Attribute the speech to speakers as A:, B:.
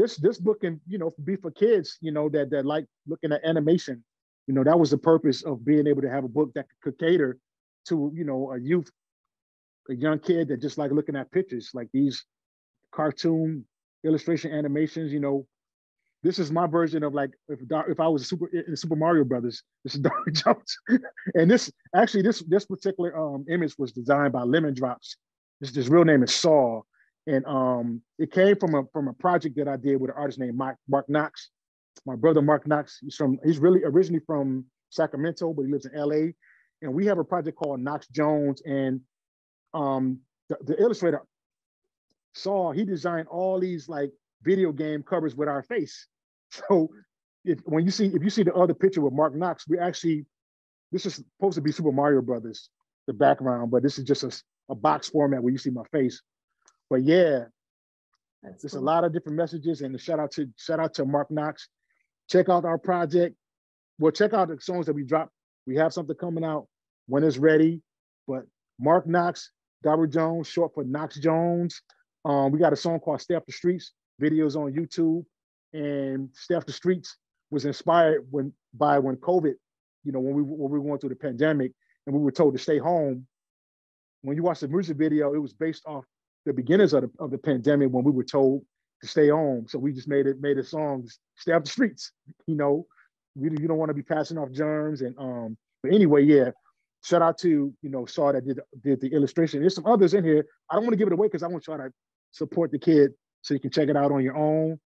A: this this book can you know be for kids you know that that like looking at animation you know that was the purpose of being able to have a book that could cater to you know a youth a young kid that just like looking at pictures like these cartoon illustration animations you know this is my version of like if if I was super in Super Mario Brothers, this is Daru Jones. and this actually this this particular um, image was designed by Lemon Drops. This his real name is Saul, and um, it came from a from a project that I did with an artist named Mark, Mark Knox. My brother Mark Knox, he's from he's really originally from Sacramento, but he lives in LA. And we have a project called Knox Jones, and um, the, the illustrator Saul he designed all these like video game covers with our face. So if when you see if you see the other picture with Mark Knox, we actually this is supposed to be Super Mario Brothers, the background, but this is just a, a box format where you see my face. But yeah, That's there's cool. a lot of different messages, and shout out to shout out to Mark Knox. Check out our project. Well, check out the songs that we dropped. We have something coming out when it's ready. But Mark Knox, Daru Jones, short for Knox Jones. Um, we got a song called Stay Off the Streets, videos on YouTube. And Stay Off the Streets was inspired when by when COVID, you know, when we when we were going through the pandemic and we were told to stay home. When you watch the music video, it was based off the beginnings of the, of the pandemic when we were told to stay home. So we just made it made a song, stay off the streets. You know, we you don't want to be passing off germs and um. But anyway, yeah. Shout out to you know Saul that did did the illustration. There's some others in here. I don't want to give it away because I want try to support the kid so you can check it out on your own.